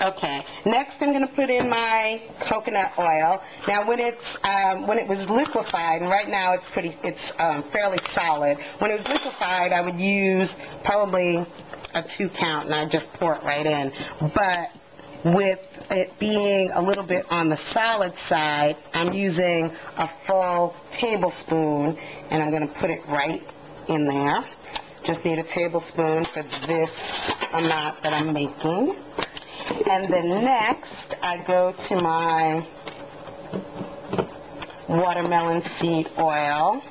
Okay, next I'm going to put in my coconut oil. Now, when it's, um, when it was liquefied, and right now it's pretty, it's um, fairly solid. When it was liquefied, I would use probably a two count, and I just pour it right in. But with it being a little bit on the solid side, I'm using a full tablespoon, and I'm going to put it right in there. Just need a tablespoon for this amount that I'm making. And then next, I go to my watermelon seed oil.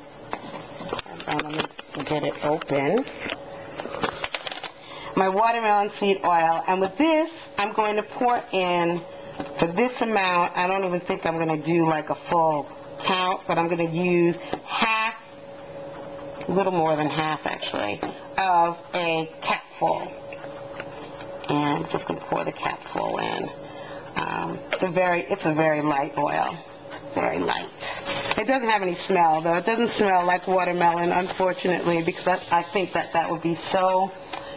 And let me get it open. My watermelon seed oil. And with this, I'm going to pour in, for this amount, I don't even think I'm going to do like a full count, but I'm going to use half, a little more than half actually, of a capful and I'm just going to pour the capful in. Um, it's a very, it's a very light oil, very light. It doesn't have any smell though. It doesn't smell like watermelon, unfortunately, because I, I think that that would be so,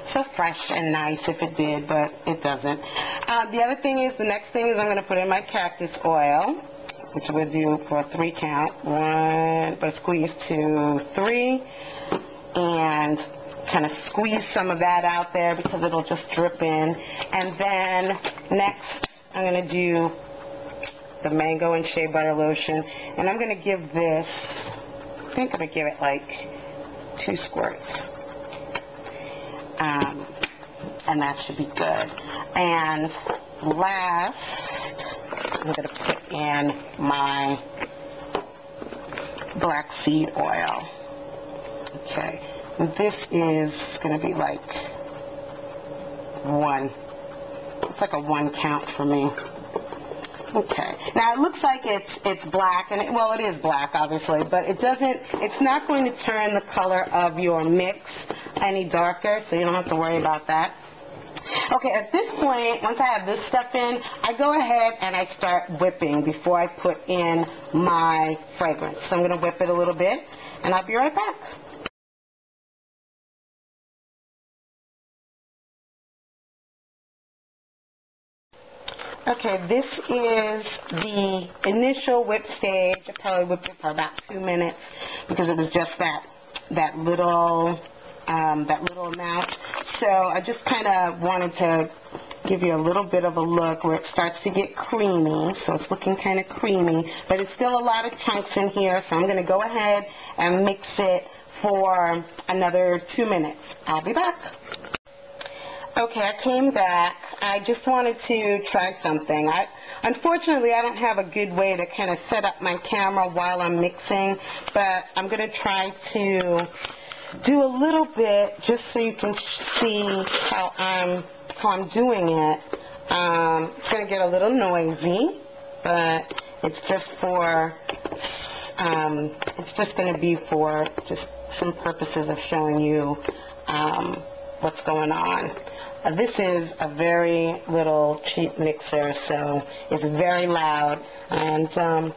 so fresh and nice if it did, but it doesn't. Uh, the other thing is, the next thing is I'm going to put in my cactus oil, which we'll do for a three count. One, but squeeze two, three, and kind of squeeze some of that out there because it'll just drip in. And then next, I'm going to do the mango and shea butter lotion. And I'm going to give this, I think I'm going to give it like two squirts. Um, and that should be good. And last, I'm going to put in my black seed oil. Okay. This is going to be like one. It's like a one count for me. Okay. Now it looks like it's it's black, and it, well, it is black, obviously, but it doesn't. It's not going to turn the color of your mix any darker, so you don't have to worry about that. Okay, at this point, once I have this stuff in, I go ahead and I start whipping before I put in my fragrance. So I'm going to whip it a little bit, and I'll be right back. Okay, this is the initial whip stage. I probably whipped it for about two minutes because it was just that that little um, that little amount. So I just kind of wanted to give you a little bit of a look where it starts to get creamy. So it's looking kind of creamy, but it's still a lot of chunks in here. So I'm going to go ahead and mix it for another two minutes. I'll be back. Okay, I came back. I just wanted to try something. I, unfortunately, I don't have a good way to kind of set up my camera while I'm mixing, but I'm going to try to do a little bit just so you can see how I'm, how I'm doing it. Um, it's going to get a little noisy, but it's just for, um, it's just going to be for just some purposes of showing you um, what's going on. Uh, this is a very little cheap mixer, so it's very loud. And um,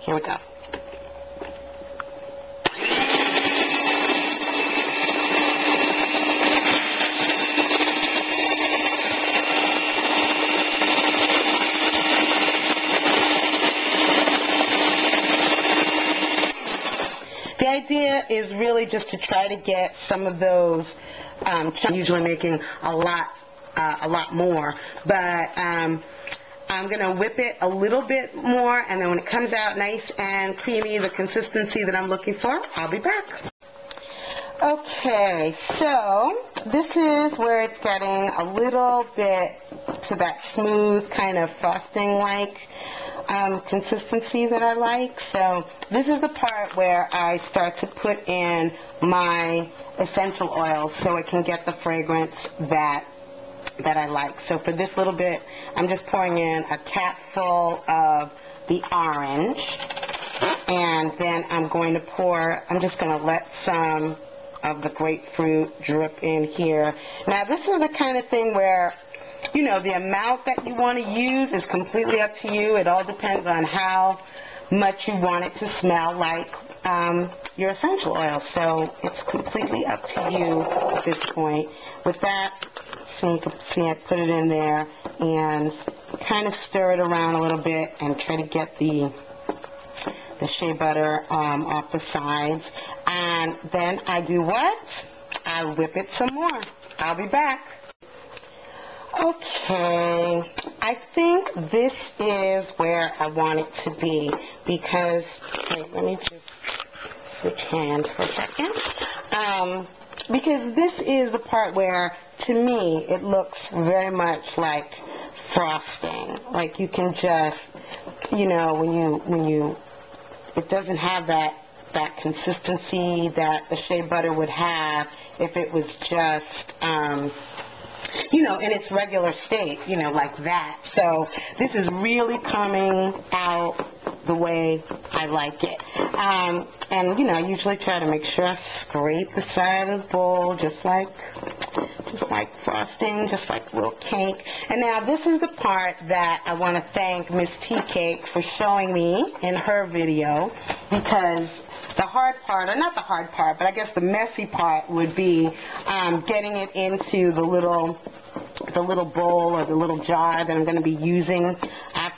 here we go. The idea is really just to try to get some of those um, usually making a lot, uh, a lot more. But um, I'm going to whip it a little bit more, and then when it comes out nice and creamy, the consistency that I'm looking for, I'll be back. Okay, so this is where it's getting a little bit to that smooth kind of frosting-like um, consistency that I like. So this is the part where I start to put in my essential oils so it can get the fragrance that that I like. So for this little bit, I'm just pouring in a capful of the orange. And then I'm going to pour, I'm just going to let some of the grapefruit drip in here. Now this is the kind of thing where, you know, the amount that you want to use is completely up to you. It all depends on how much you want it to smell like um, your essential oil. So it's completely up to you at this point. With that see I put it in there and kind of stir it around a little bit and try to get the the shea butter um, off the sides. And then I do what? I whip it some more. I'll be back. Okay, I think this is where I want it to be because, wait, let me switch hands for a second. Um, because this is the part where, to me, it looks very much like frosting. Like you can just, you know, when you, when you, it doesn't have that, that consistency that the shea butter would have if it was just, um, you know, in its regular state, you know, like that. So this is really coming out the way I like it. Um, and, you know, I usually try to make sure I scrape the side of the bowl just like, just like frosting, just like little cake. And now this is the part that I want to thank Miss Tea Cake for showing me in her video because the hard part, or not the hard part, but I guess the messy part would be um, getting it into the little the little bowl or the little jar that I'm going to be using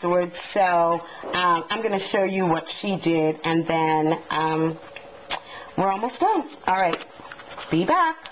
afterwards. So um, I'm going to show you what she did, and then um, we're almost done. All right, be back.